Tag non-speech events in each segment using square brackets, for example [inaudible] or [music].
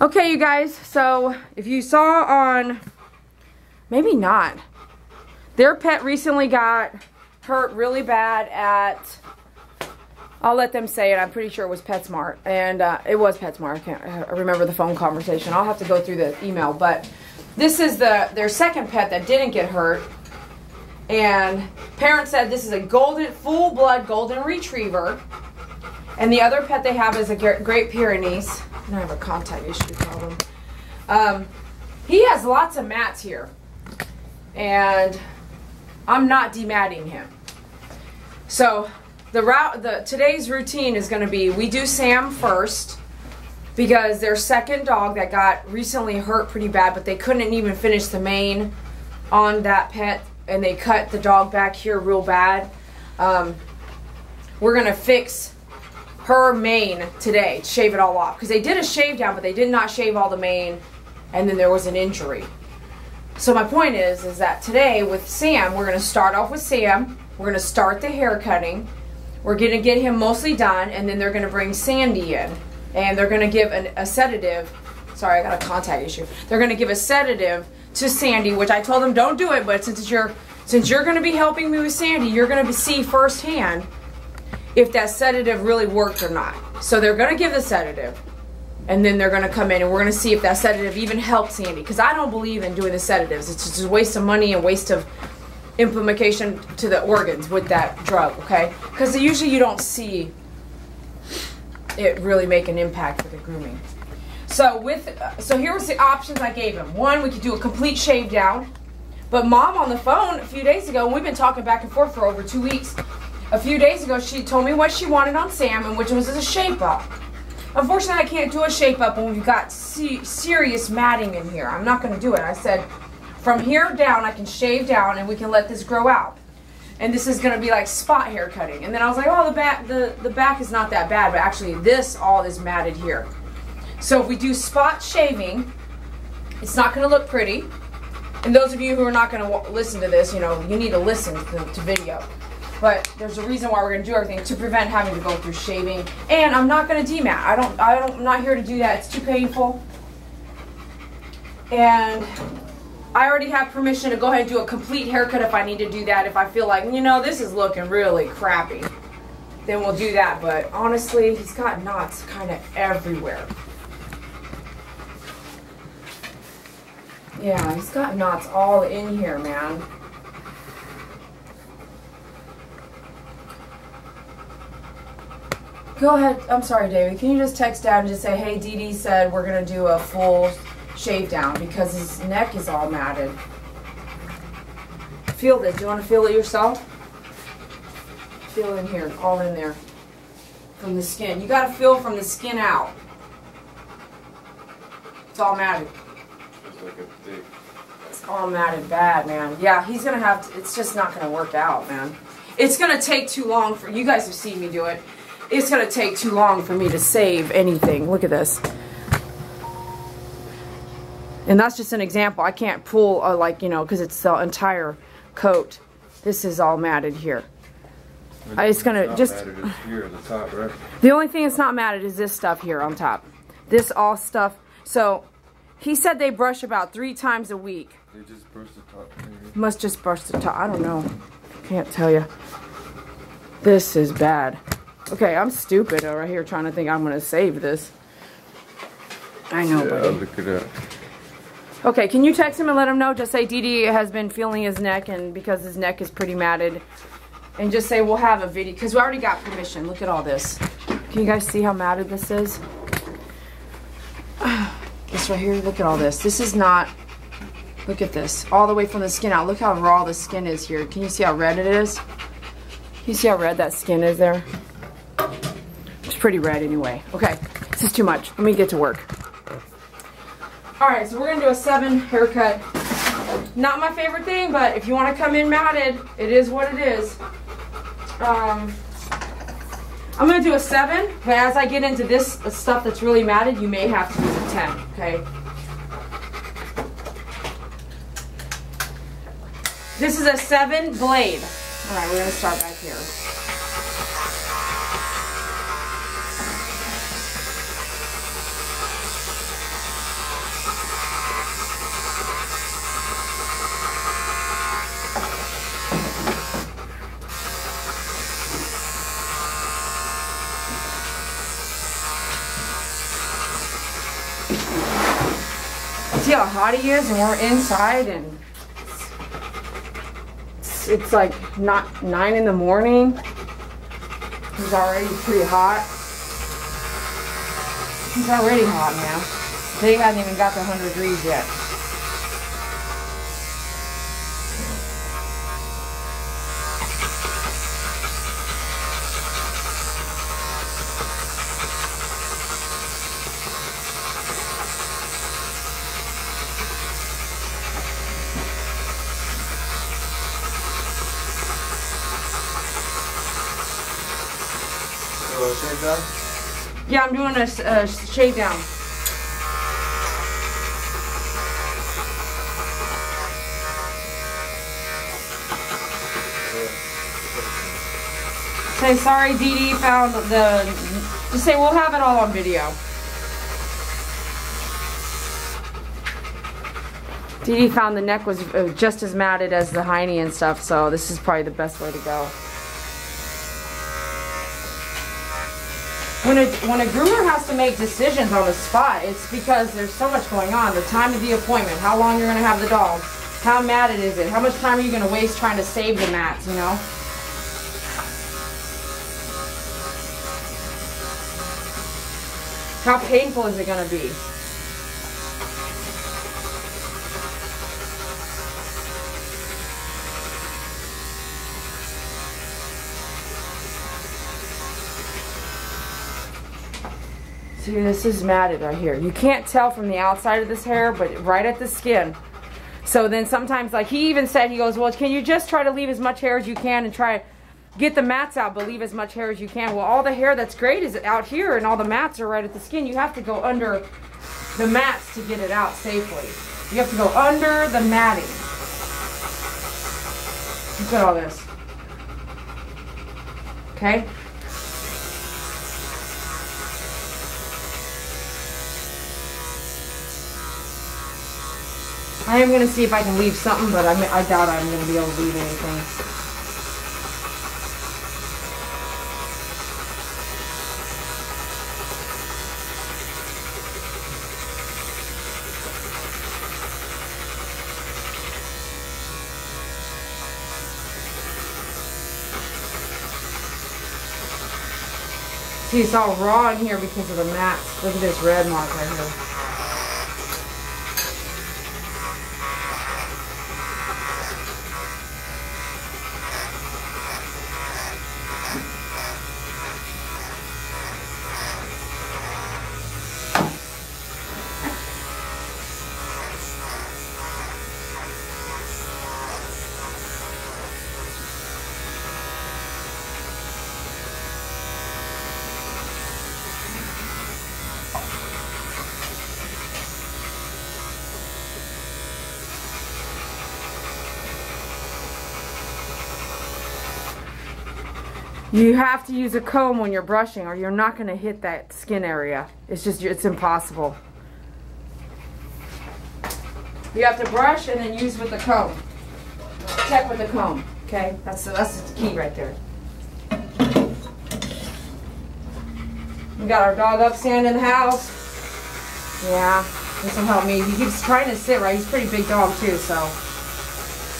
Okay, you guys, so if you saw on, maybe not, their pet recently got hurt really bad at, I'll let them say it, I'm pretty sure it was PetSmart, and uh, it was PetSmart, I can't I remember the phone conversation, I'll have to go through the email, but this is the their second pet that didn't get hurt, and parents said this is a golden, full-blood golden retriever, and the other pet they have is a Great Pyrenees, I have a contact issue problem. Um, he has lots of mats here. And I'm not dematting him. So the route the today's routine is gonna be we do Sam first because their second dog that got recently hurt pretty bad, but they couldn't even finish the mane on that pet and they cut the dog back here real bad. Um, we're gonna fix her mane today to shave it all off. Because they did a shave down but they did not shave all the mane and then there was an injury. So my point is is that today with Sam we're going to start off with Sam. We're going to start the hair cutting. We're going to get him mostly done and then they're going to bring Sandy in. And they're going to give an, a sedative. Sorry I got a contact issue. They're going to give a sedative to Sandy which I told them don't do it but since you're since you're going to be helping me with Sandy you're going to see firsthand if that sedative really worked or not. So they're going to give the sedative and then they're going to come in and we're going to see if that sedative even helps Sandy because I don't believe in doing the sedatives. It's just a waste of money and waste of implementation to the organs with that drug, okay? Because usually you don't see it really make an impact with the grooming. So with so here was the options I gave him. One, we could do a complete shave down. But mom on the phone a few days ago, and we've been talking back and forth for over two weeks, a few days ago, she told me what she wanted on Sam, and which was a shape up. Unfortunately, I can't do a shape up when we've got serious matting in here. I'm not going to do it. I said, from here down, I can shave down, and we can let this grow out. And this is going to be like spot hair cutting. And then I was like, oh, the back, the, the back is not that bad, but actually this all is matted here. So if we do spot shaving, it's not going to look pretty. And those of you who are not going to listen to this, you know, you need to listen to, to video. But there's a reason why we're to do everything to prevent having to go through shaving. And I'm not to demat. I don't. I don't. I'm not here to do that. It's too painful. And I already have permission to go ahead and do a complete haircut if I need to do that. If I feel like you know this is looking really crappy, then we'll do that. But honestly, he's got knots kind of everywhere. Yeah, he's got knots all in here, man. Go ahead. I'm sorry, David. Can you just text dad and just say, hey, Dede said we're going to do a full shave down because his neck is all matted. Feel this. Do you want to feel it yourself? Feel in here, all in there. From the skin. You got to feel from the skin out. It's all matted. It's all matted bad, man. Yeah, he's going to have to, it's just not going to work out, man. It's going to take too long for, you guys have seen me do it it's going to take too long for me to save anything. Look at this. And that's just an example. I can't pull, uh, like, you know, because it's the entire coat. This is all matted here. I just gonna just here, the, top, right? the only thing that's not matted is this stuff here on top. This all stuff. So he said they brush about three times a week. They just brush the top. Must just brush the top. I don't know. Can't tell you. This is bad. Okay, I'm stupid right here trying to think I'm going to save this. I know, yeah, buddy. look it up. Okay, can you text him and let him know? Just say Dee has been feeling his neck and because his neck is pretty matted. And just say we'll have a video. Because we already got permission. Look at all this. Can you guys see how matted this is? [sighs] This right here, look at all this. This is not, look at this. All the way from the skin out. Look how raw the skin is here. Can you see how red it is? Can you see how red that skin is there? Pretty red anyway. Okay, this is too much. Let me get to work. Alright, so we're to do a seven haircut. Not my favorite thing, but if you want to come in matted, it is what it is. Um, I'm to do a seven, but as I get into this stuff that's really matted, you may have to do a 10, okay? This is a seven blade. All right, we're to start back here. See how hot he is and we're inside and it's, it's like not nine in the morning. He's already pretty hot. He's already hot now. They haven't even got to 100 degrees yet. Yeah, I'm doing a, a shave down. Say sorry, Dee found the. Just say we'll have it all on video. Dee found the neck was uh, just as matted as the hiney and stuff, so this is probably the best way to go. When a, when a groomer has to make decisions on the spot, it's because there's so much going on. The time of the appointment, how long you're going to have the dog, how matted is it, how much time are you going to waste trying to save the mats, you know? How painful is it going to be? See, this is matted right here. You can't tell from the outside of this hair, but right at the skin. So then sometimes, like he even said, he goes, well, can you just try to leave as much hair as you can and try to get the mats out, but leave as much hair as you can. Well, all the hair that's great is out here and all the mats are right at the skin. You have to go under the mats to get it out safely. You have to go under the matting. Look at all this. Okay? I am going to see if I can leave something, but I, I doubt I'm going to be able to leave anything. See, it's all raw in here because of the mats. Look at this red mark right here. You have to use a comb when you're brushing or you're not going to hit that skin area. It's just, it's impossible. You have to brush and then use with the comb. Check with the comb, okay? That's, the—that's the key right there. We got our Dogup stand in the house. Yeah, this will help me. He keeps trying to sit right. He's pretty big dog too, so.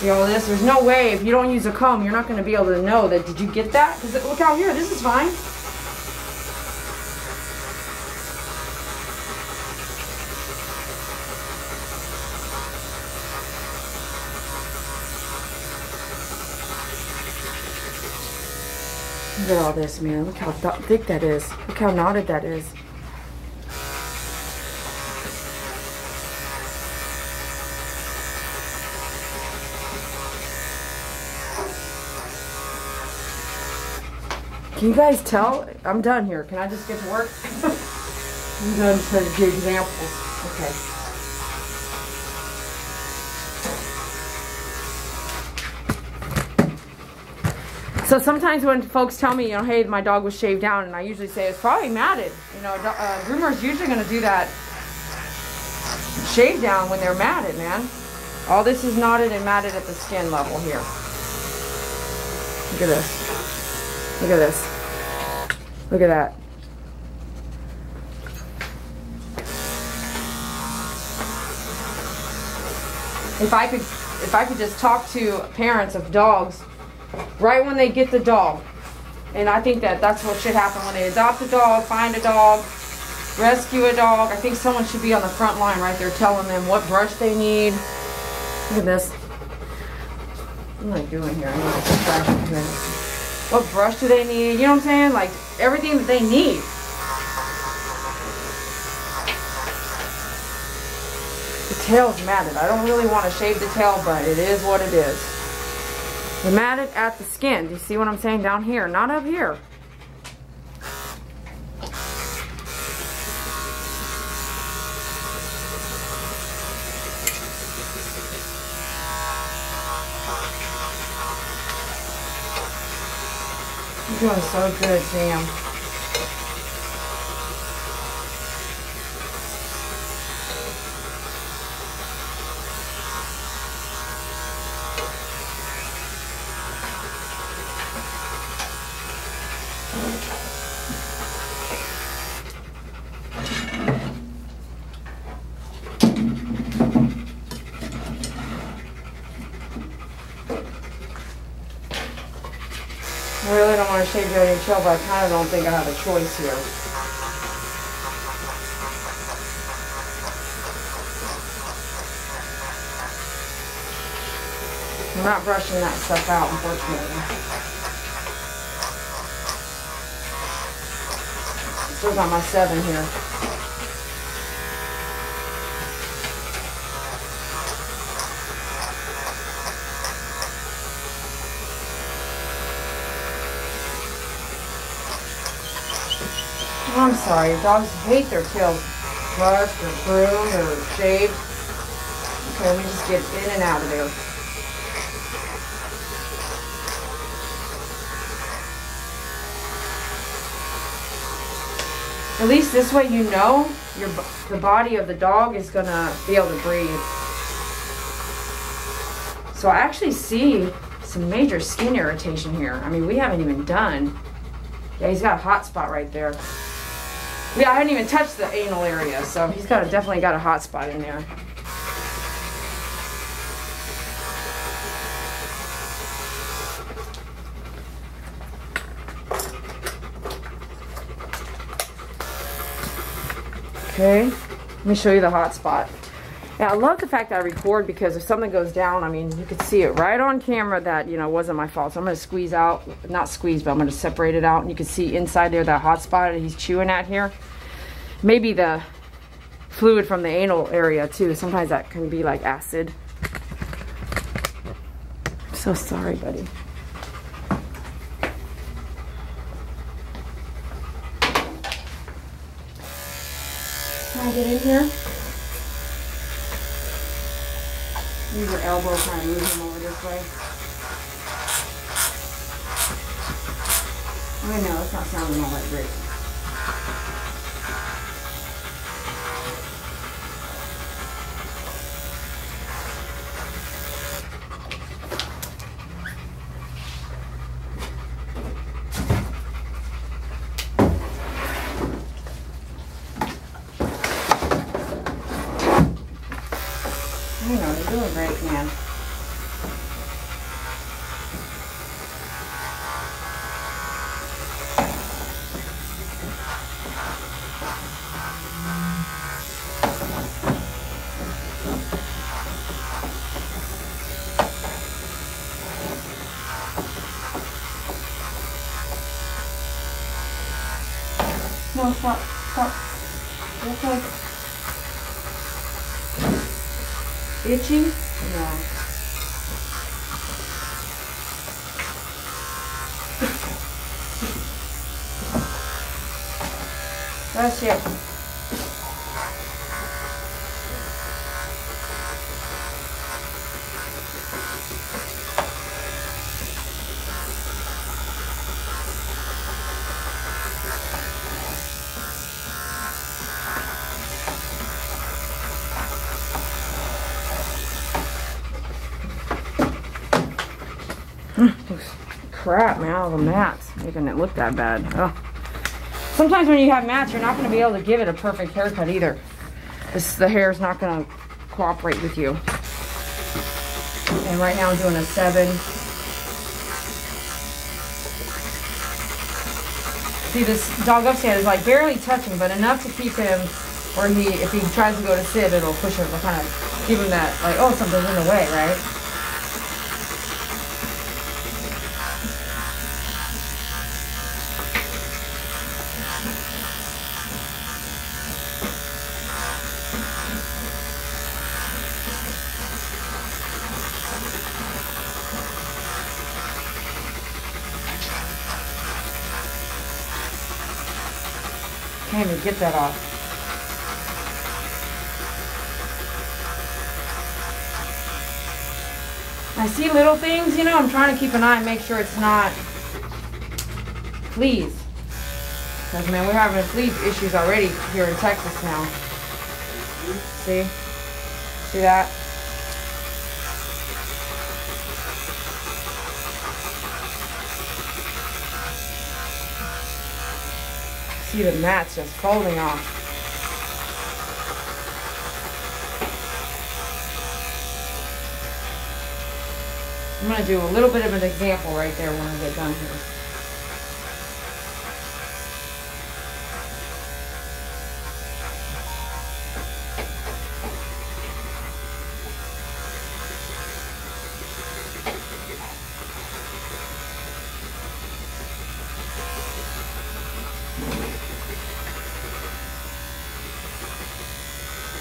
See all this? There's no way, if you don't use a comb, you're not going to be able to know that, did you get that? Because look out here, this is fine. Look at all this, man. Look how thick that is. Look how knotted that is. Can you guys tell? I'm done here. Can I just get to work? [laughs] I'm done to do examples. Okay. So sometimes when folks tell me, you know, hey, my dog was shaved down, and I usually say it's probably matted. You know, uh, groomers usually going to do that shave down when they're matted, man. All this is knotted and matted at the skin level here. Look at this. Look at this. Look at that. If I could if I could just talk to parents of dogs right when they get the dog. And I think that that's what should happen when they adopt a dog, find a dog, rescue a dog. I think someone should be on the front line right there telling them what brush they need. Look at this. What am I doing here? I'm. What brush do they need? You know what I'm saying? Like everything that they need. The tail's matted. I don't really want to shave the tail, but it is what it is. They're matted at the skin. Do you see what I'm saying? Down here, not up here. You're so good, Sam. I your NHL, but I kind of don't think I have a choice here. I'm not brushing that stuff out, unfortunately. Still got my seven here. I'm sorry, dogs hate their tails brushed or groomed or shaved. Okay, let me just get in and out of there. At least this way you know your the body of the dog is going to be able to breathe. So I actually see some major skin irritation here. I mean, we haven't even done. Yeah, he's got a hot spot right there. Yeah, I hadn't even touched the anal area, so he's got a, definitely got a hot spot in there. Okay, let me show you the hot spot. Yeah, I love the fact that I record because if something goes down, I mean, you can see it right on camera that, you know, wasn't my fault. So I'm going to squeeze out, not squeeze, but I'm going to separate it out. And you can see inside there that hot spot that he's chewing at here. Maybe the fluid from the anal area too. Sometimes that can be like acid. I'm so sorry, buddy. Can I get in here? Use your elbow, kind of move him over this way. I know, it's not sounding all that great. doing great, man. No, stop, stop. Okay. Itchy? No. It. crap, man, all the mats making it look that bad. Oh. Sometimes when you have mats, you're not going to be able to give it a perfect haircut either. This, the hair is not going to cooperate with you. And right now I'm doing a seven. See, this Dogup stand is like barely touching, but enough to keep him where he, if he tries to go to sit, it'll push him, kind of give him that, like, oh, something's in the way, right? Get that off. I see little things, you know, I'm trying to keep an eye and make sure it's not fleas. Because, man, we're having flea issues already here in Texas now. See? See that? See the mats just folding off. I'm going to do a little bit of an example right there when I get done here.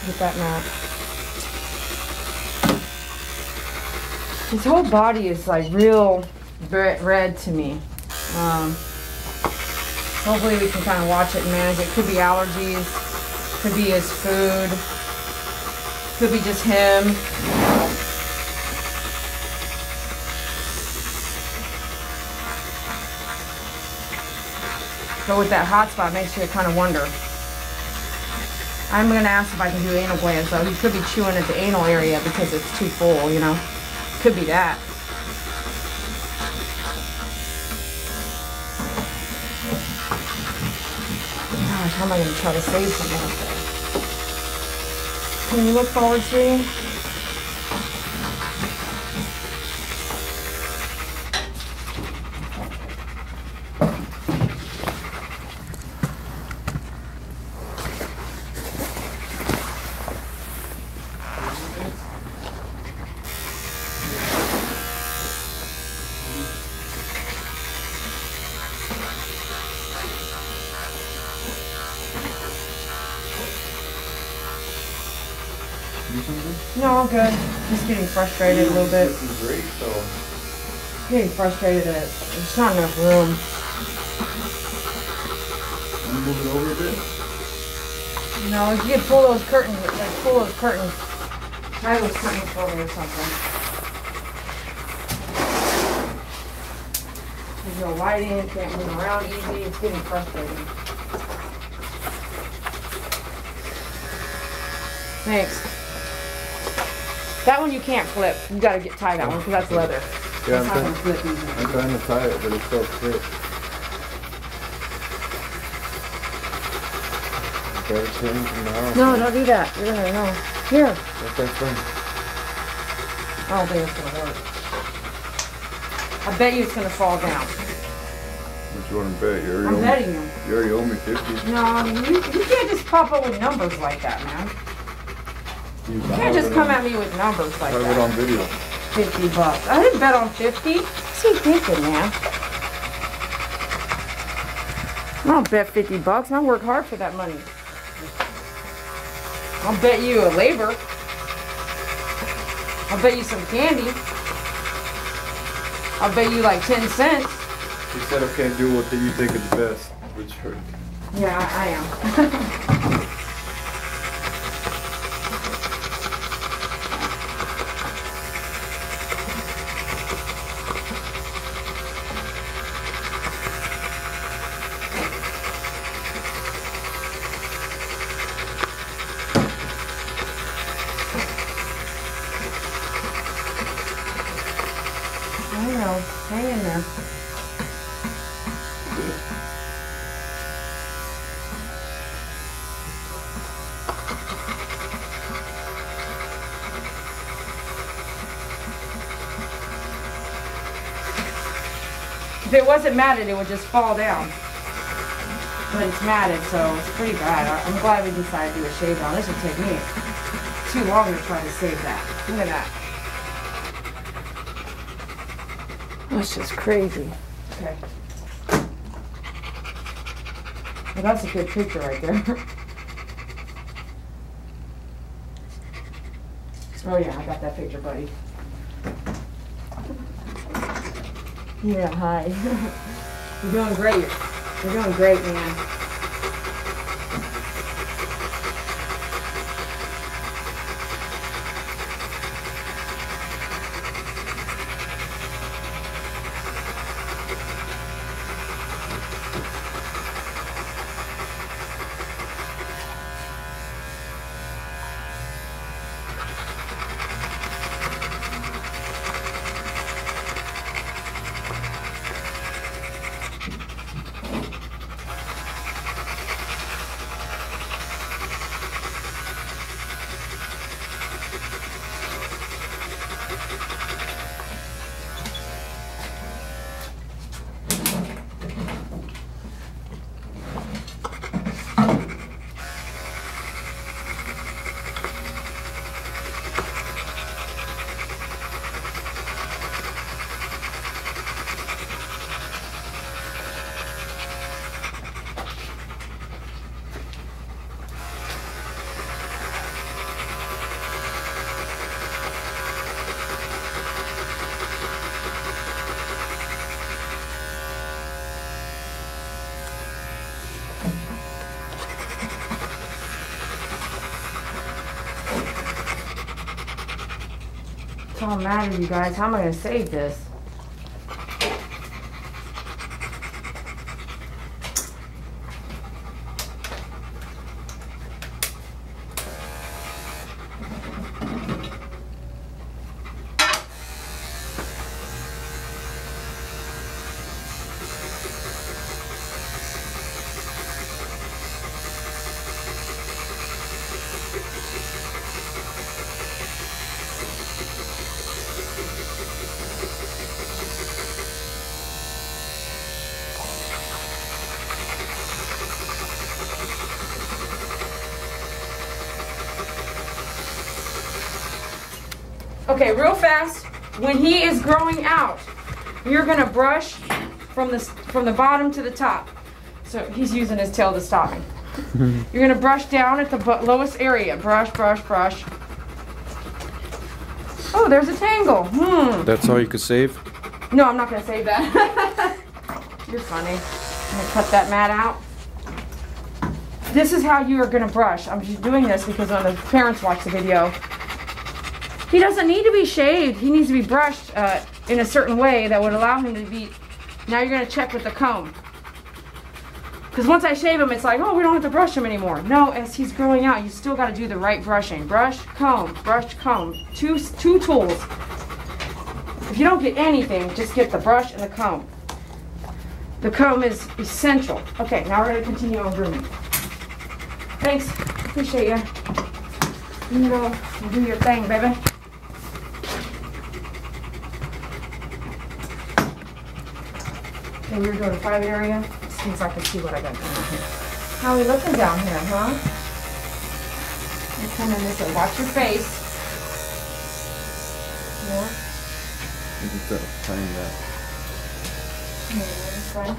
Get that mat. His whole body is like real red to me. Um, hopefully we can kind of watch it and manage it. Could be allergies, could be his food, could be just him. But with that hot spot, makes you kind of wonder. I'm gonna ask if I can do anal glands though. He could be chewing at the anal area because it's too full, you know. Could be that. Gosh, how am I gonna try to save some of this? Can you look forward, to? I'm good. Just getting frustrated a little bit. Getting frustrated that there's not enough room. Move it over a bit? No, if you could pull those curtains, like pull those curtains. Tie those curtains for me or something. There's no lighting, it can't move around easy. It's getting frustrating. Thanks. That one you can't flip. You gotta get tie that one because that's leather. Yeah, I'm, trying. I'm trying to tie it, but it's so quick. Better change now. No, don't do that. You're gonna know. Here. Okay, fine. I don't think it's gonna work. I bet you it's gonna fall down. What you want to bet? You I'm betting me, you. you already owe me 50. No, you, you can't just pop up with numbers like that, man. You can't just come at me with numbers like Have it on that. video. 50 bucks. I didn't bet on 50. What's he thinking, man? I don't bet 50 bucks. I work hard for that money. I'll bet you a labor. I'll bet you some candy. I'll bet you like 10 cents. You said I can't do what you think is best, which hurt. Yeah, I am. [laughs] wasn't matted, it would just fall down. But it's matted, so it's pretty bad. I'm glad we decided to do a shave on. This would take me too long to try to save that. Look at that. That's just crazy. Okay. Well, that's a good picture right there. [laughs] oh yeah, I got that picture, buddy. Yeah, hi. [laughs] You're doing great. You're doing great, man. All matters, you guys. How am I gonna save this? Okay, real fast. When he is growing out, you're gonna brush from the from the bottom to the top. So he's using his tail to stop me. [laughs] You're gonna brush down at the lowest area. Brush, brush, brush. Oh, there's a tangle. Hmm. That's all you could save? No, I'm not gonna save that. [laughs] You're funny. I'm gonna cut that mat out. This is how you are gonna brush. I'm just doing this because when the parents watch the video, he doesn't need to be shaved. He needs to be brushed uh, in a certain way that would allow him to be. Now you're gonna check with the comb. Because once I shave him, it's like, oh, we don't have to brush him anymore. No, as he's growing out, you still got to do the right brushing. Brush, comb, brush, comb. Two, two tools. If you don't get anything, just get the brush and the comb. The comb is essential. Okay, now we're going to continue on grooming. Thanks. Appreciate you. You go do your thing, baby. Were doing a private area. See if I can see what I got going on here. How we looking down here, huh? You come in this way. Watch your face. Yeah. You Just uh, tying that. Yeah, this way.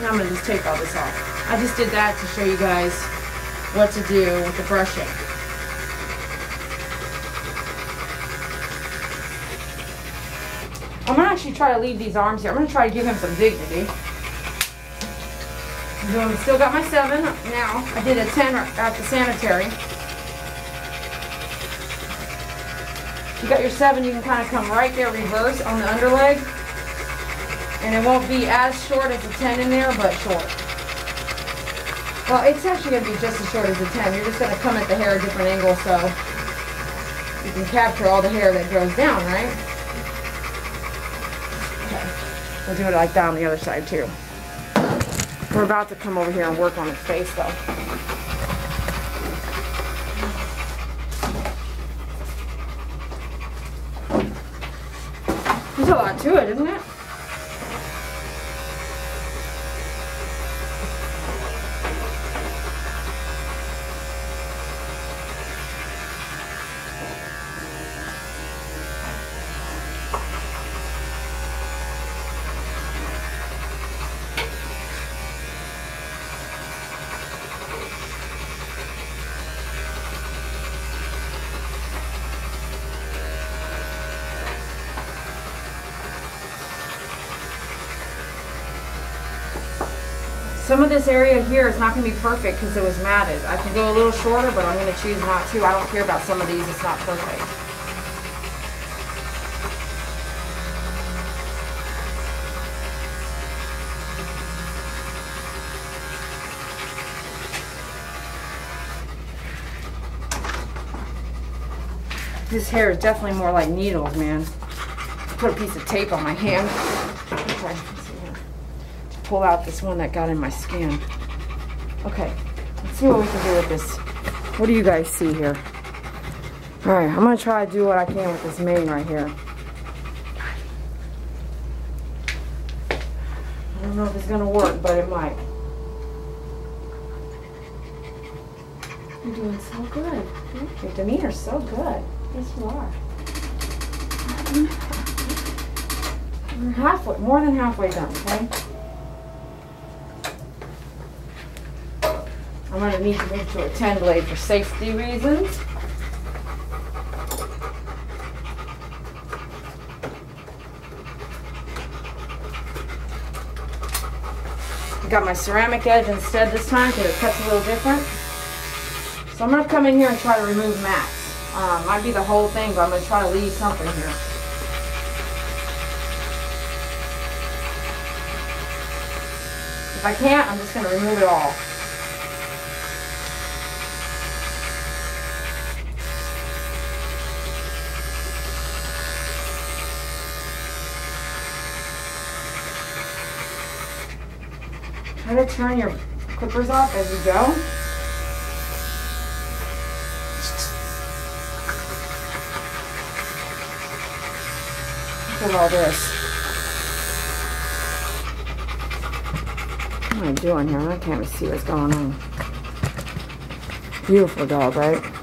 Now I'm gonna just take all this off. I just did that to show you guys what to do with the brushing. I'm gonna actually try to leave these arms here. I'm gonna try to give him some dignity. I'm still got my seven now. I did a ten at the sanitary. You got your seven, you can kind of come right there reverse on the underleg. And it won't be as short as a 10 in there, but short. Well, it's actually going to be just as short as a 10. You're just going to come at the hair a different angle so you can capture all the hair that grows down, right? Okay. We'll do it like that on the other side too. We're about to come over here and work on his face though. There's a lot to it, isn't it? Some of this area here is not going to be perfect because it was matted. I can go a little shorter, but I'm going to choose not to. I don't care about some of these. It's not perfect. This hair is definitely more like needles, man. Put a piece of tape on my hand. Okay, let's see here. To pull out this one that got in my skin. Okay, let's see what we can do with this. What do you guys see here? All right, I'm gonna try to do what I can with this mane right here. I don't know if it's gonna work, but it might. You're doing so good. Your demeanor's so good. Yes, you are. We're halfway, more than halfway done, okay? I'm gonna need to move to a 10 blade for safety reasons. Got my ceramic edge instead this time because it cuts a little different. So I'm gonna come in here and try to remove mats. Um, might be the whole thing, but I'm gonna try to leave something here. If I can't, I'm just gonna remove it all. Try to turn your clippers off as you go. Look at all this. What am I doing here? I can't even see what's going on. Beautiful dog, right?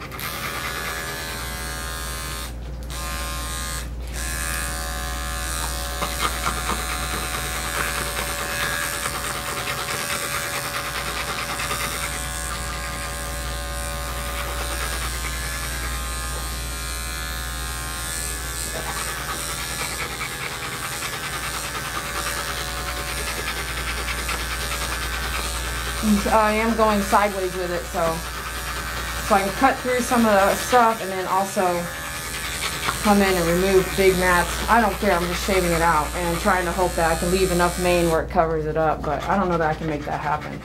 I am going sideways with it, so so I can cut through some of the stuff and then also come in and remove big mats. I don't care, I'm just shaving it out and trying to hope that I can leave enough mane where it covers it up, but I don't know that I can make that happen.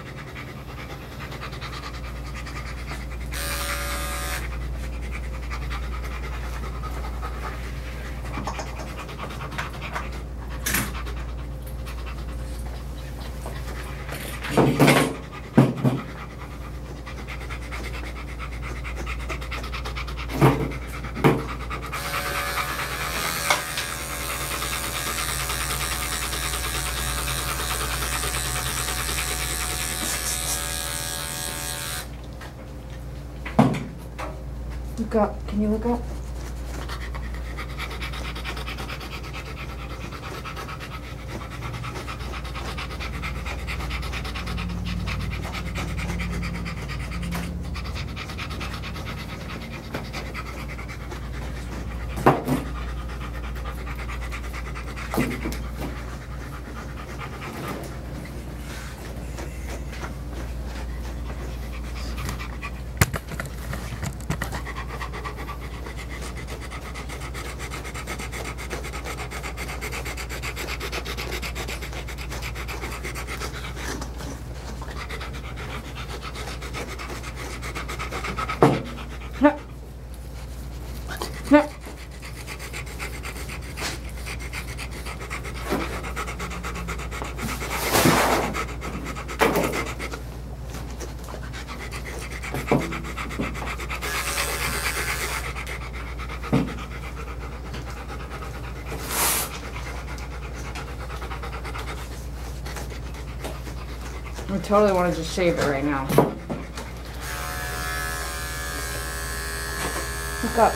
Totally want to just shave it right now. Look up.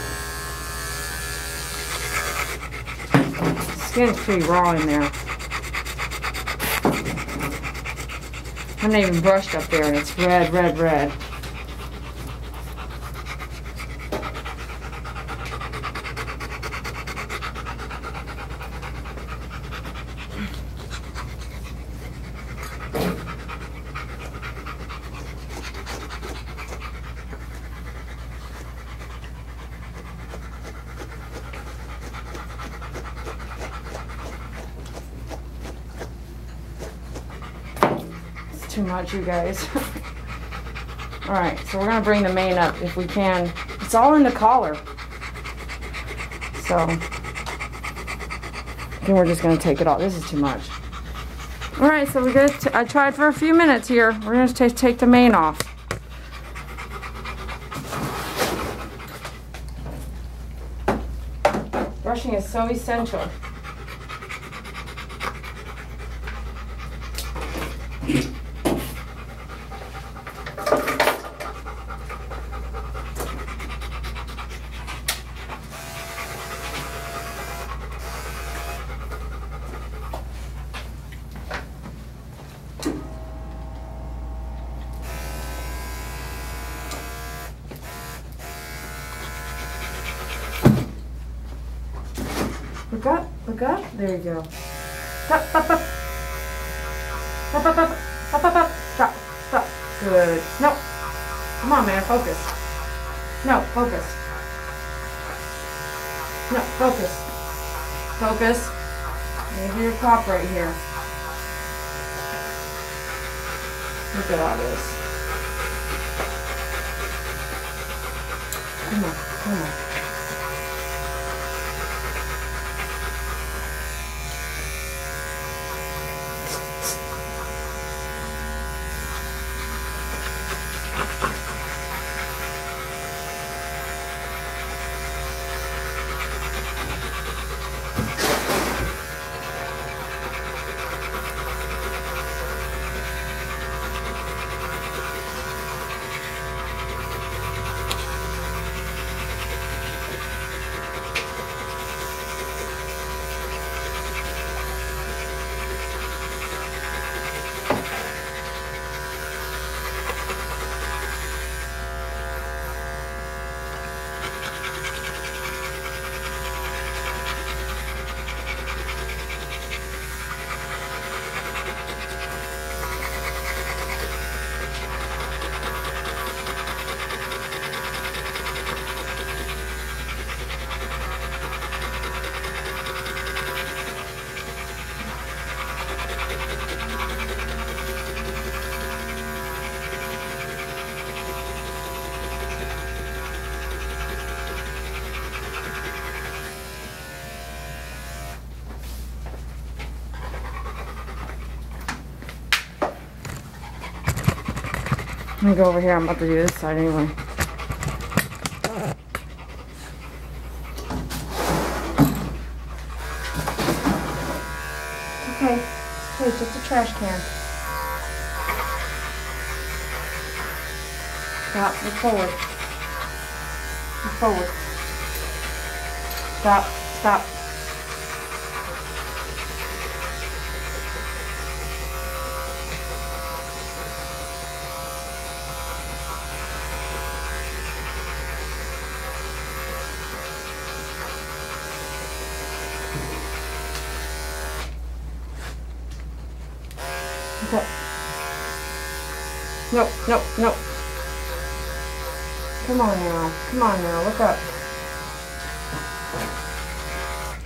Skin's pretty raw in there. I'm not even brushed up there and it's red, red, red. You guys. [laughs] all right, so we're gonna bring the mane up if we can. It's all in the collar. So, then we're just gonna take it off. This is too much. All right, so we're gonna, t I tried for a few minutes here. We're gonna take take the mane off. Brushing is so essential. Look up, look up. There you go. Up, up. Up, up, up. Stop, stop. Good. No. Come on, man. Focus. No, focus. No, focus. Focus. Maybe your crop right here. Look at all this. Come on, come on. Me go over here. I'm about to do this side anyway. Okay. Hey, it's just a trash can. Stop. Look forward. Look forward. Stop. Stop. On now. Come on now. Look up.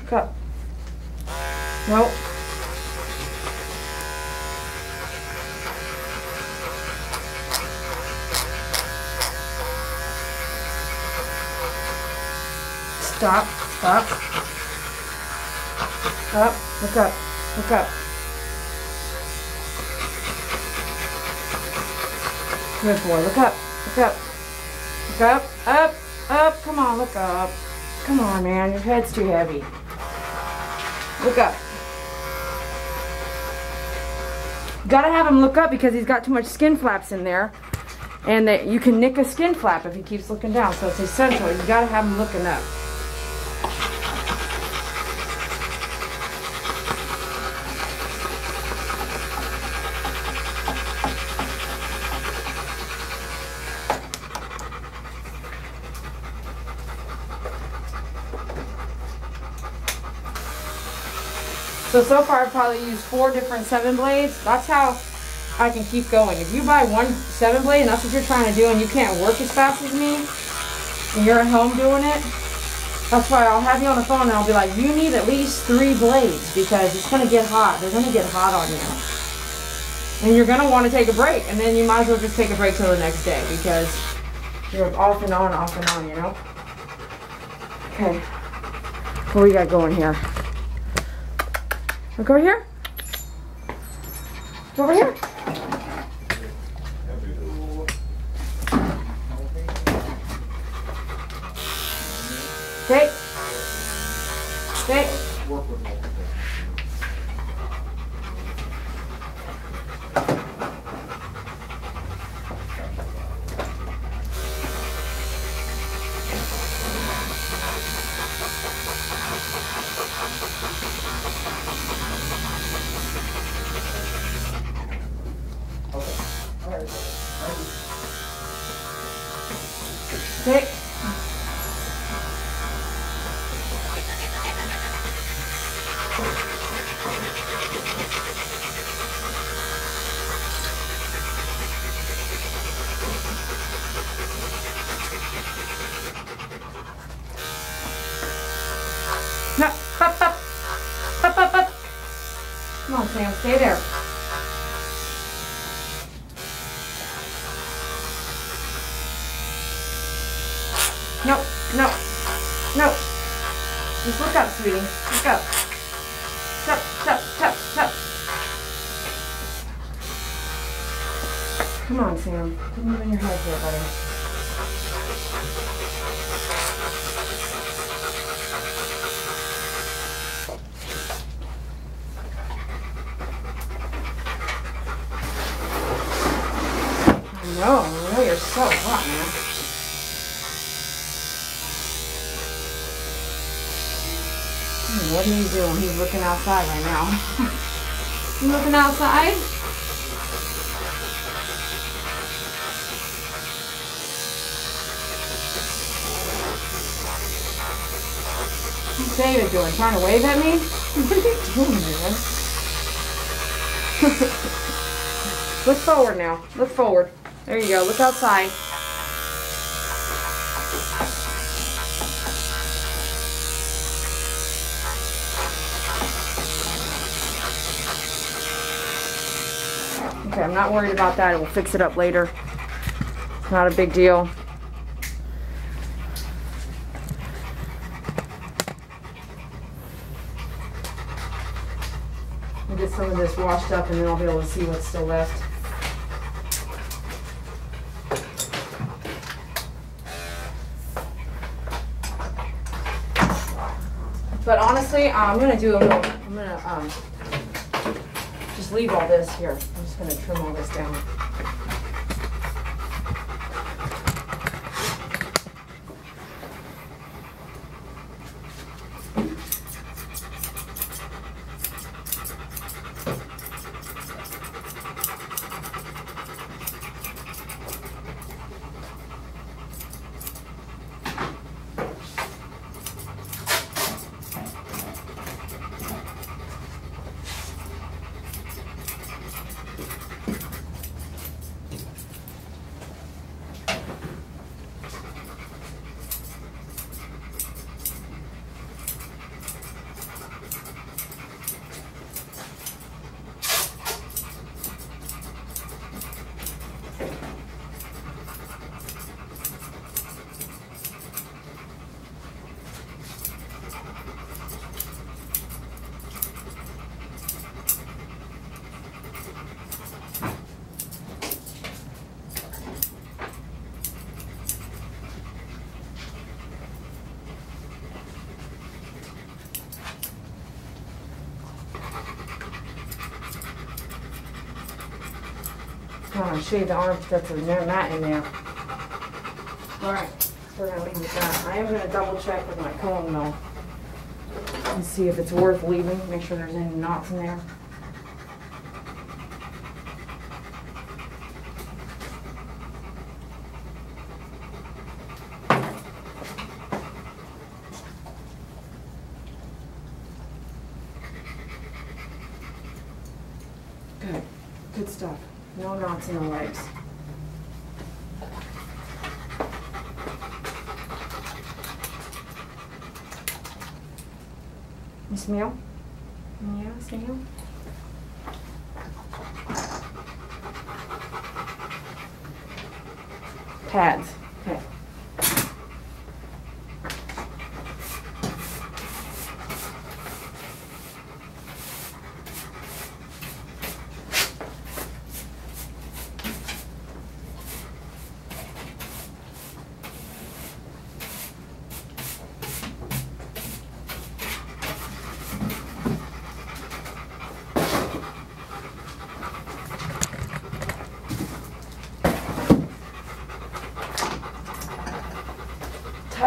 Look up. Nope. Stop. Stop. Up. Look up. Look up. Good boy. Look up. Look up. Look up. Up. Up. Come on. Look up. Come on, man. Your head's too heavy. Look up. Gotta have him look up because he's got too much skin flaps in there. And that you can nick a skin flap if he keeps looking down. So it's essential. You gotta have him looking up. So, so far I've probably used four different seven blades. That's how I can keep going. If you buy one seven blade and that's what you're trying to do and you can't work as fast as me, and you're at home doing it, that's why I'll have you on the phone and I'll be like, you need at least three blades because it's going to get hot. They're going to get hot on you. And you're going to want to take a break. And then you might as well just take a break till the next day because you're off and on, off and on, you know? Okay. What we got going here? Look over here. Over here. Okay. Okay. No, up, up, up, up, up. Come on, Sam, stay there. No, no, no. Just look up, sweetie. Look up. Step, step, step, step. Come on, Sam. Quit moving your head here, buddy. I know, I know you're so hot, man. Hmm, He's looking outside right now. [laughs] you looking outside? What's David doing? Trying to wave at me? [laughs] What are you doing? [laughs] Look forward now. Look forward. There you go. Look outside. Okay, I'm not worried about that. We'll fix it up later. Not a big deal. We'll get some of this washed up and then I'll be able to see what's still left. But honestly, I'm gonna do a little, I'm gonna um, just leave all this here. Just gonna trim all this down. Shave the arms that's a mat in there. Alright, we're gonna leave with that. I am gonna double check with my comb though. And see if it's worth leaving, make sure there's any knots in there. Good, good stuff. No knots in the legs. Miss Meal? Yes, Meal? Pads. Okay.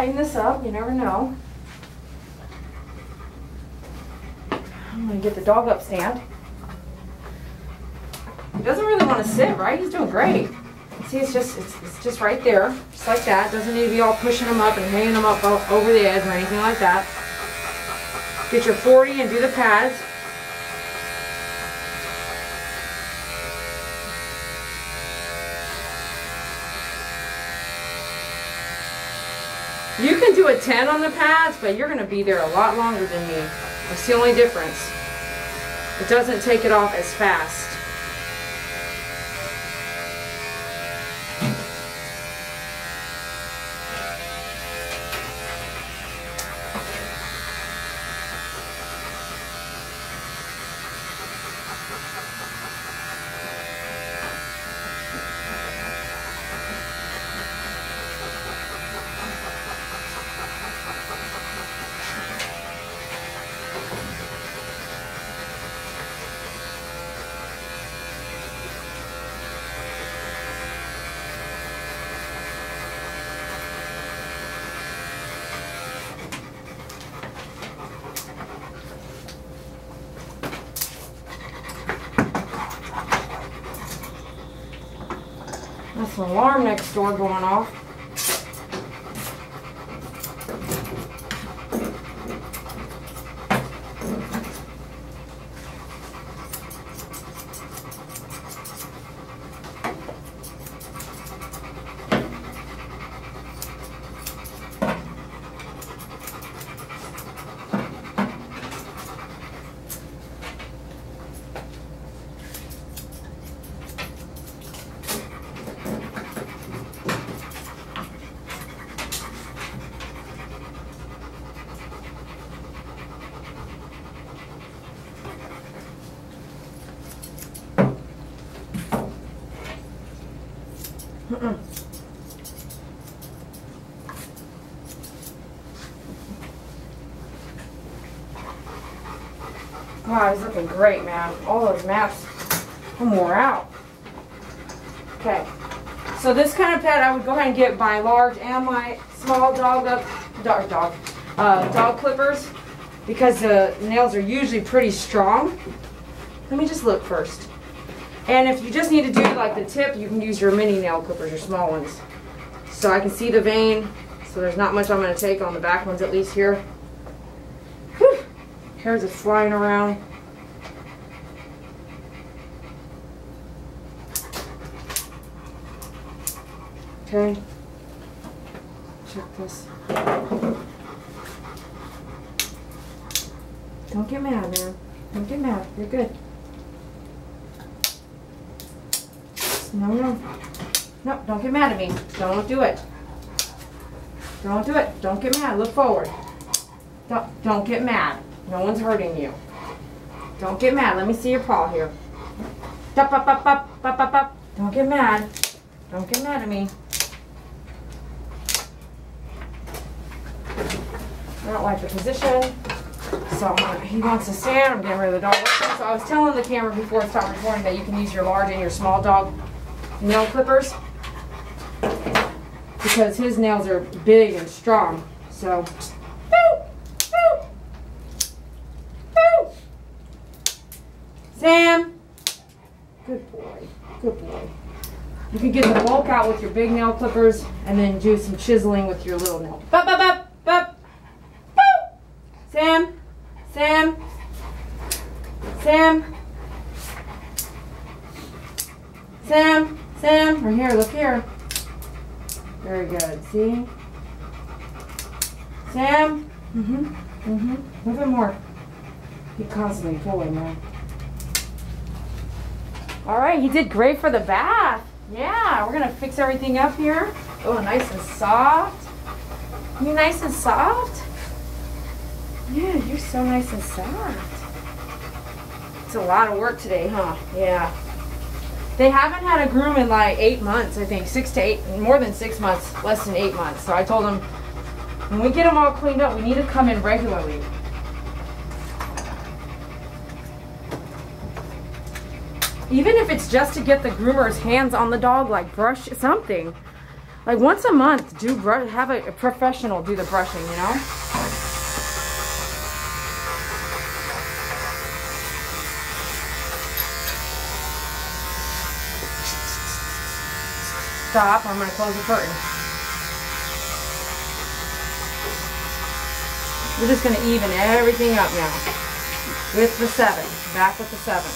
Tighten this up, you never know. I'm gonna get the Dogup stand. He doesn't really want to sit, right? He's doing great. See, it's just it's, it's just right there, just like that. Doesn't need to be all pushing him up and hanging him up over the edge or anything like that. Get your 40 and do the pads. You can do a 10 on the pads, but you're gonna be there a lot longer than me. That's the only difference. It doesn't take it off as fast. That's an alarm next door going off. Wow, he's looking All those mats, I'm wore out. Okay, so this kind of pet, I would go ahead and get my large and my small dog up, dog, dog, uh, dog clippers, because the nails are usually pretty strong. Let me just look first. And if you just need to do like the tip, you can use your mini nail clippers, your small ones. So I can see the vein, so there's not much I'm going to take on the back ones at least here. Whew. Hairs are flying around. Okay. Check this. Don't get mad, man. Mad. You're good. No, no. No, don't get mad at me. Don't do it. Don't do it. Don't get mad. Look forward. Don't, don't get mad. No one's hurting you. Don't get mad. Let me see your paw here. Up, up, up, up, up, up, up. Don't get mad. Don't get mad at me. I don't like the position. So he wants to stand. I'm getting rid of the dog. So I was telling the camera before it stopped recording that you can use your large and your small dog nail clippers because his nails are big and strong. So, boo, boo, boo. Sam, good boy, good boy. You can get the bulk out with your big nail clippers and then do some chiseling with your little nail. Bup, bup, bup, bup. Sam, Sam, Sam, Sam, Sam, right here, look here. Very good, see? Sam, mm-hmm, mm-hmm, a little bit more. He constantly pulling, man. All right, he did great for the bath. Yeah, we're gonna fix everything up here. Oh, nice and soft. You nice and soft? Yeah, you're so nice and soft. It's a lot of work today, huh? Yeah. They haven't had a groom in like eight months, I think. Six to eight, more than six months, less than eight months. So I told them, when we get them all cleaned up, we need to come in regularly. Even if it's just to get the groomer's hands on the dog, like brush something. Like once a month, do brush, have a, a professional do the brushing, you know? Stop, I'm gonna close the curtain. We're just gonna even everything up now. With the seven, back with the seven.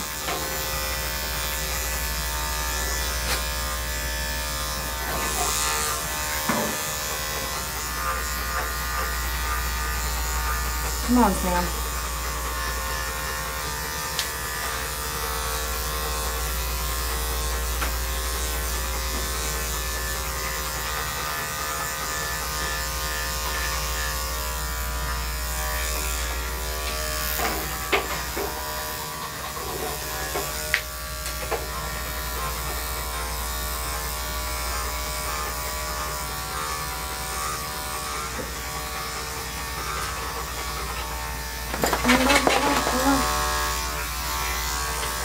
Come on, Sam.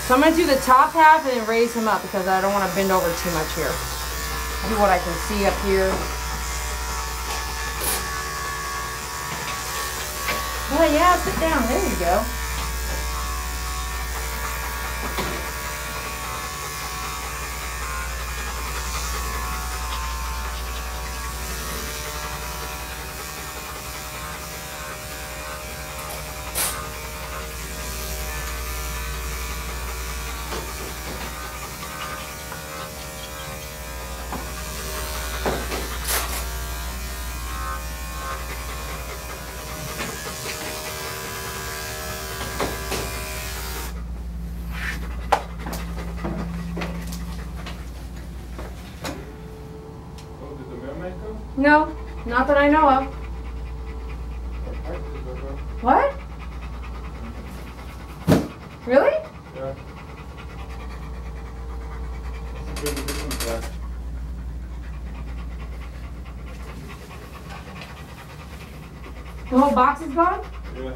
So I'm gonna do the top half and then raise him up because I don't want to bend over too much here. Do what I can see up here. Oh yeah, sit down. There you go. Oh, did the mailman come? No, not that I know of. Or parked it, or what? Really? Yeah. The big one back. The whole box is gone? Yeah.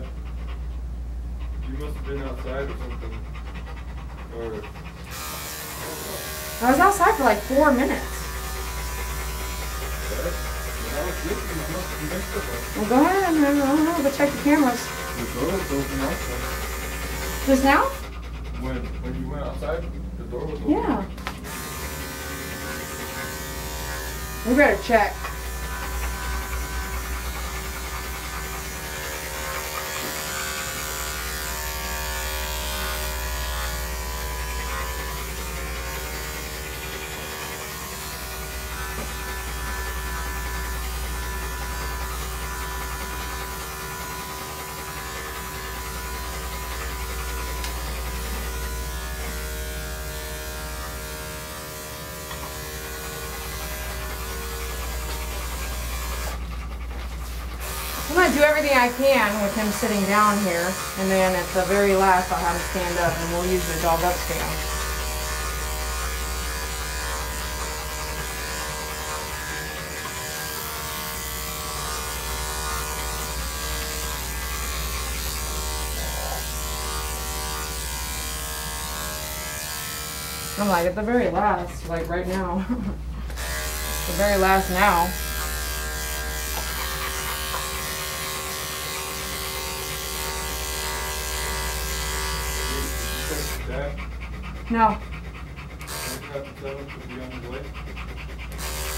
You must have been outside or something. Or I was outside for like four minutes. Well, go ahead and uh, go check the cameras. The door was open outside. Just now? When when you went outside, the door was open. Yeah. We better check. I'm gonna do everything I can with him sitting down here, and then at the very last, I'll have him stand up, and we'll use the Dogup stand. I'm like, at the very last, like right now. [laughs] the very last now. Dad, No. don't you have to tell him to be on way?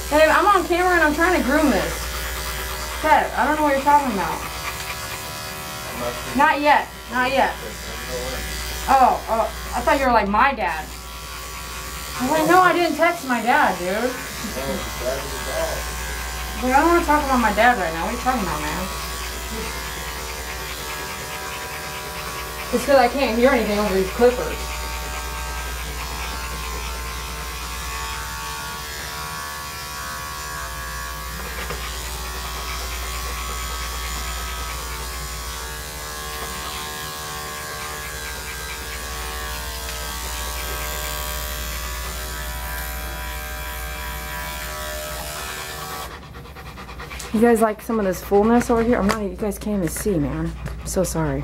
Babe, I'm on camera and I'm trying to groom this. Dad, I don't know what you're talking about. Not yet. Not yet. Oh, oh, I thought you were like my dad. I was like, no, I didn't text my dad, dude. No, dad of the dog. I don't want to talk about my dad right now. What are you talking about, man? It's because I can't hear anything over these clippers. You guys like some of this fullness over here? I'm not, you guys can't even see, man. I'm so sorry.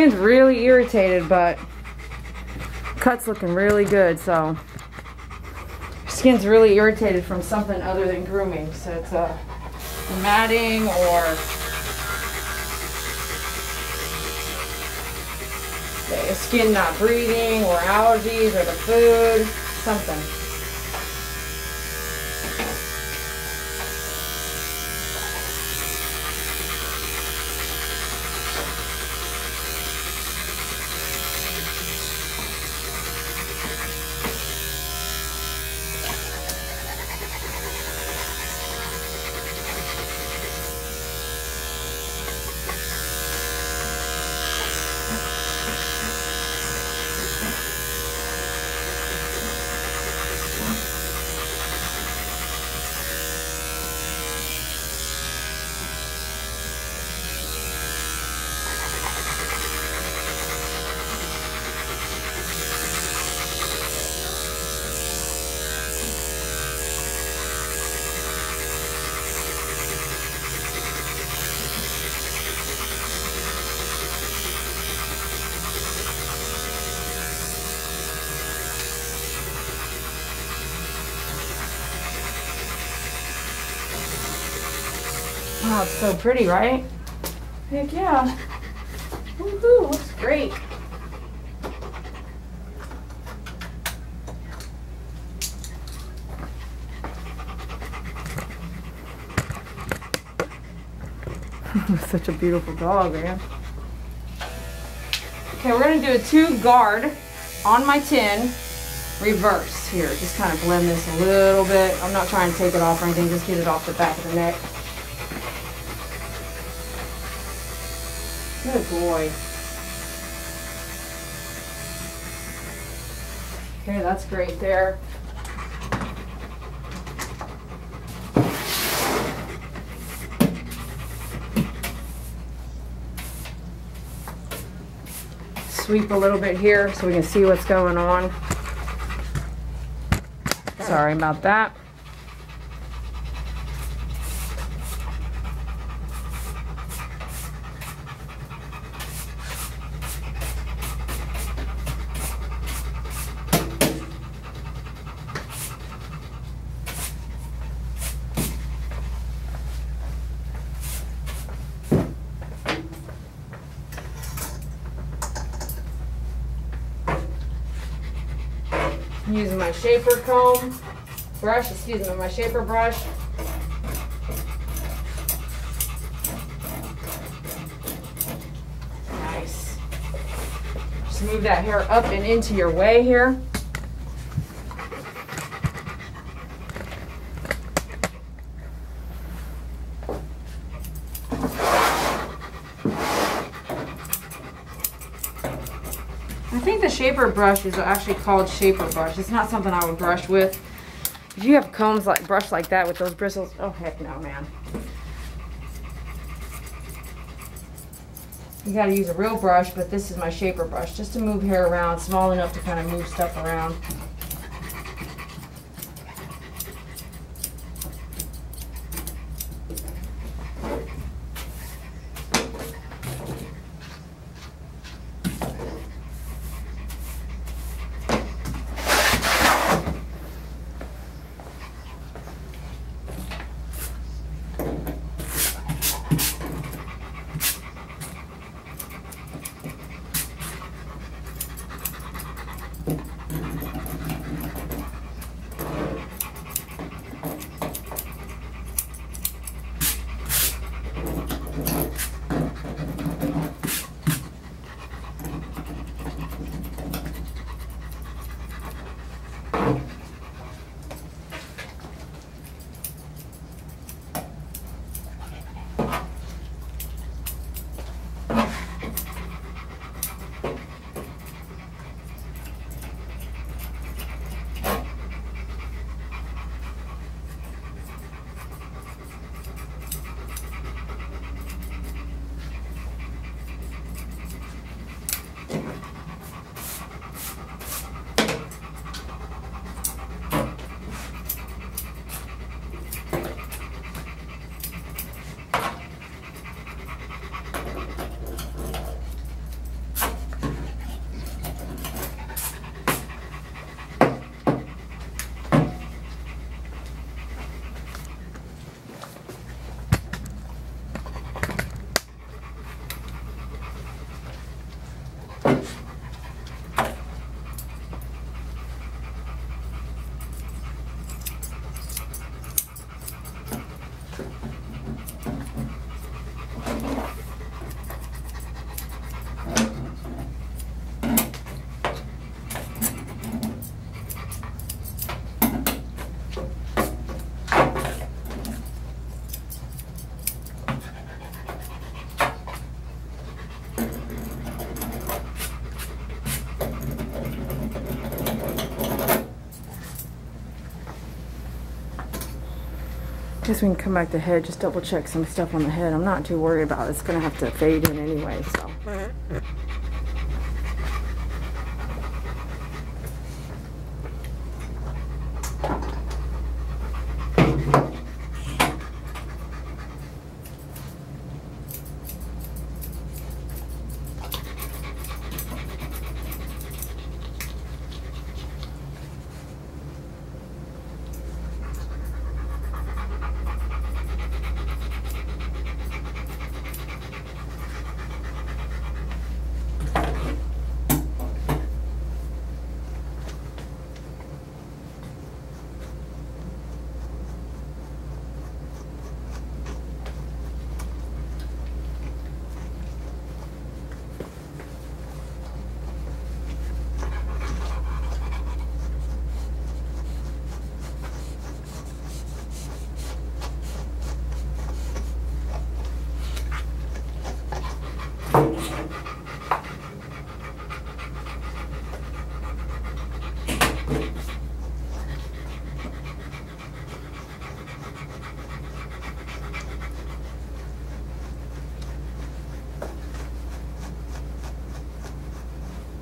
Skin's really irritated, but cut's looking really good, so skin's really irritated from something other than grooming. So it's uh, matting or skin not breathing or allergies or the food, something. Wow, it's so pretty, right? Heck yeah. Woohoo, looks great. [laughs] Such a beautiful dog, man. Okay, we're gonna do a two guard on my tin, reverse here. Just kind of blend this a little bit. I'm not trying to take it off or anything, just get it off the back of the neck. Good boy. Okay, that's great there. Sweep a little bit here so we can see what's going on. Sorry about that. Using my shaper comb brush, excuse me, my shaper brush. Nice. Just move that hair up and into your way here. I think the shaper brush is actually called shaper brush. It's not something I would brush with. If you have combs like brush like that with those bristles, oh heck no, man. You gotta use a real brush, but this is my shaper brush, just to move hair around, small enough to kind of move stuff around. Guess we can come back to head, just double check some stuff on the head. I'm not too worried about it. It's going to have to fade in anyway, so.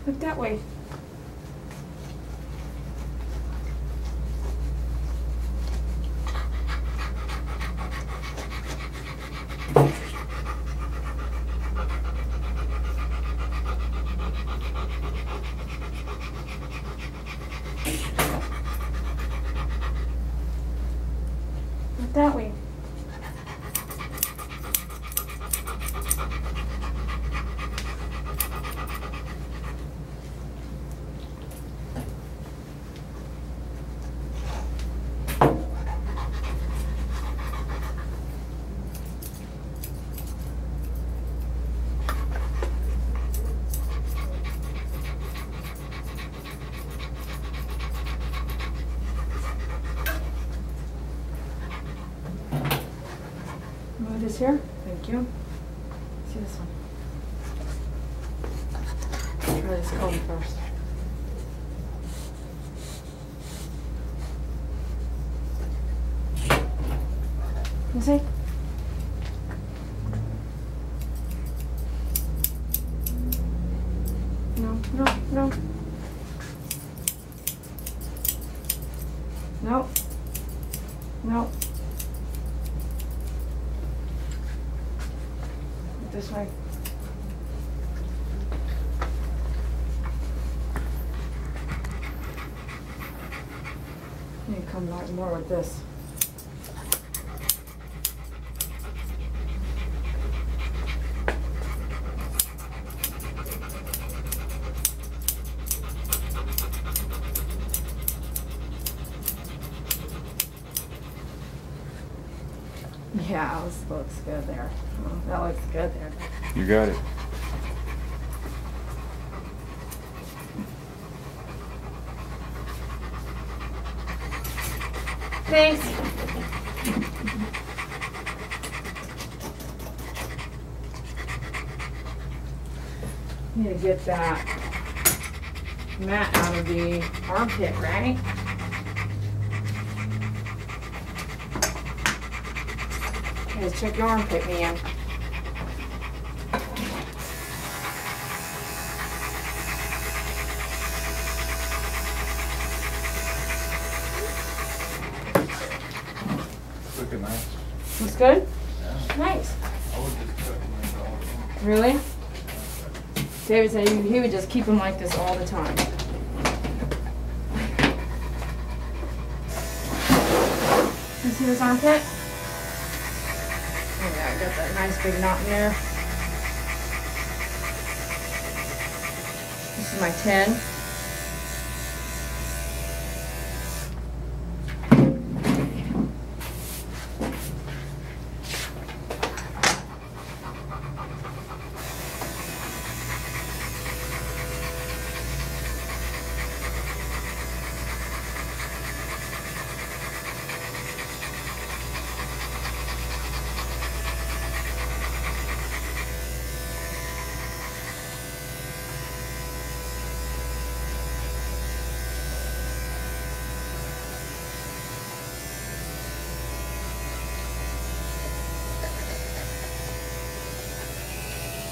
Look that way. Look that way. this here? Thank you. See this one. Try this comb first. You see? No, no, no. No. No. This way. Need to come back more with this. Yeah, this looks good there. That looks good there. You got it. Thanks. Need to get that mat out of the armpit, right? Let's check your armpit, man. David said he he would just keep them like this all the time. You see this armpit? Oh yeah, I got that nice big knot in there. This is my 10.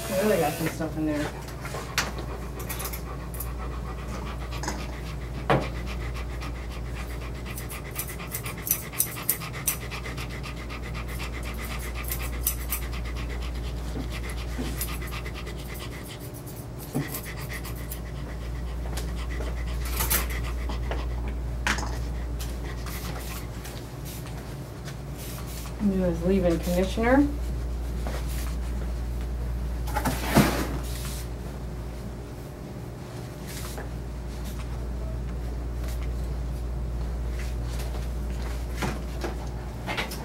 I really got some stuff in there. Do is leave-in conditioner.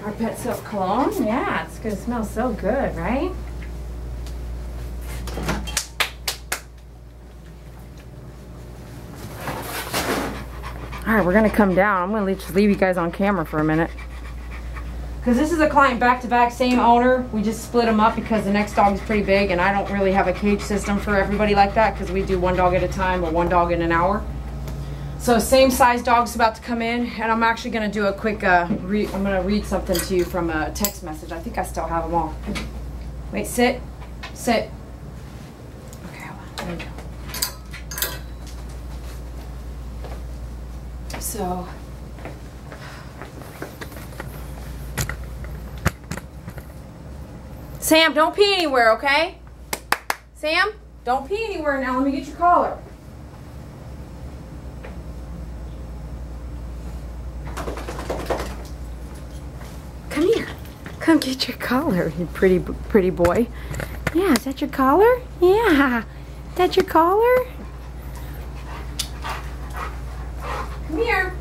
Our pet silk cologne? Yeah, it's gonna smell so good, right? All right, we're gonna come down. I'm gonna just leave you guys on camera for a minute. Because this is a client back to back, same owner. We just split them up because the next dog is pretty big and I don't really have a cage system for everybody like that because we do one dog at a time or one dog in an hour. So same size dog's about to come in, and I'm actually gonna do a quick. Uh, I'm gonna read something to you from a text message. I think I still have them all. Wait, sit, sit. Okay. There go. So. Sam, don't pee anywhere, okay? Sam, don't pee anywhere now. Let me get your collar. Come here. Come get your collar, you pretty pretty boy. Yeah, is that your collar? Yeah. Is that your collar? Come here.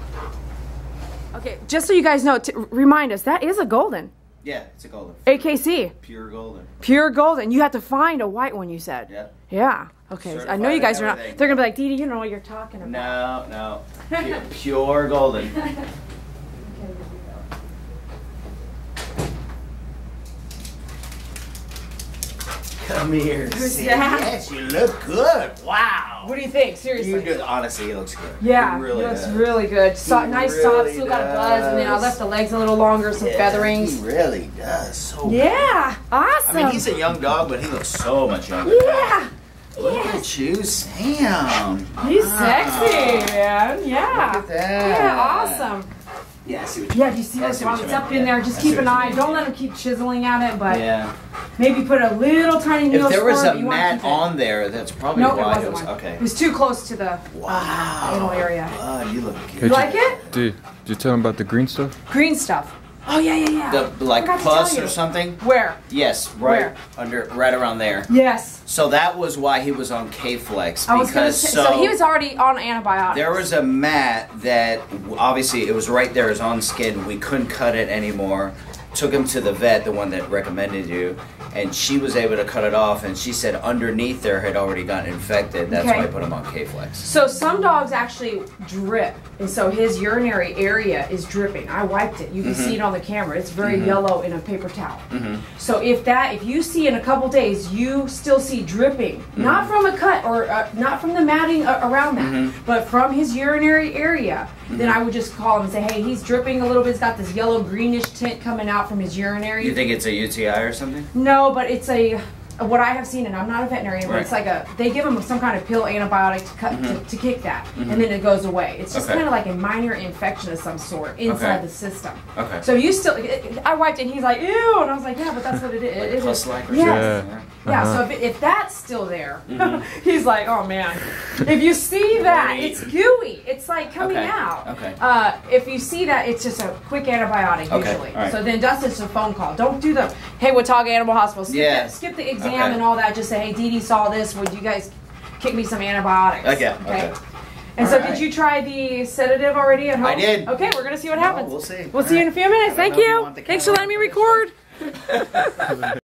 Okay, just so you guys know, to remind us, that is a golden. Yeah, it's a golden. AKC. Pure golden. Pure golden. You have to find a white one, you said. Yeah. Yeah. Okay. I know you guys are not. They're gonna be like, Dede, you don't know what you're talking about. No, no. [laughs] Pure, pure golden. [laughs] Come here. Who's see. that? Yes, you look good. Wow. What do you think? Seriously. You do, honestly, he looks good. Yeah, he really he looks does. really good. So, nice really still got a buzz, and then I left the legs a little longer, some Yeah, featherings. He really does. So. Yeah, awesome. I mean, he's a young dog, but he looks so much younger. yeah, Look yes. at you, Sam. He's Wow. sexy, ah. man. Yeah. Look at that. Yeah, awesome. Yeah, I see what you Yeah, do you see I this see while what it's up mean. in there? Just I keep an eye. mean. Don't let them keep chiseling at it, but Yeah. maybe put a little tiny If there was score, a but you wanna mat on there, that's probably Nope, why wasn't it was. one. Okay. It was too close to the Wow. anal area. Bud, you look You good. like it? Did, did you tell him about the green stuff? Green stuff. Oh yeah, yeah, yeah. The like pus or something? Where? Yes, right Where? under, right around there. Yes. So that was why he was on Keflex I was gonna because say. so, So, he was already on antibiotics. there was a mat that obviously it was right there, it was on skin. We couldn't cut it anymore. Took him to the vet, the one that recommended you, and she was able to cut it off. And she said underneath there had already gotten infected. That's Okay. why I put him on Keflex. So some dogs actually drip, and so his urinary area is dripping. I wiped it. You can Mm-hmm. see it on the camera. It's very yellow in a paper towel. So if that, if you see in a couple days, you still see dripping, Mm-hmm. not from a cut or uh, not from the matting uh, around that, Mm-hmm. but from his urinary area, then I would just call him and say, hey, he's dripping a little bit. He's got this yellow greenish tint coming out from his urinary. You think it's a UTI or something? No, but it's a what I have seen, and I'm not a veterinarian, but Right. it's like a they give them some kind of pill antibiotic to cut to, to kick that, and then it goes away. It's just Mm-hmm. Okay. kind of like a minor infection of some sort inside Okay. the system. Okay. So you still, I wiped it, and he's like, ew, and I was like, yeah, but that's what it is. Like It is. pus-like or yes. something? Yeah. Uh-huh. So if, if that's still there, Mm-hmm. [laughs] he's like, oh man. If you see that, it's gooey. It's like coming Okay. out. Okay. Uh, if you see that, it's just a quick antibiotic Okay. usually. All right. So then Dustin's a phone call. Don't do the hey Watauga Animal Hospital. Skip, Yeah. the, skip the exam Okay. and all that. Just say hey Dede saw this. Would you guys kick me some antibiotics? Okay, okay. And All so right. did you try the sedative already at home? I did. Okay, we're gonna see what happens. we'll see. We'll All see you in a few minutes. Thank don't know if you you. Thanks for letting me record. [laughs]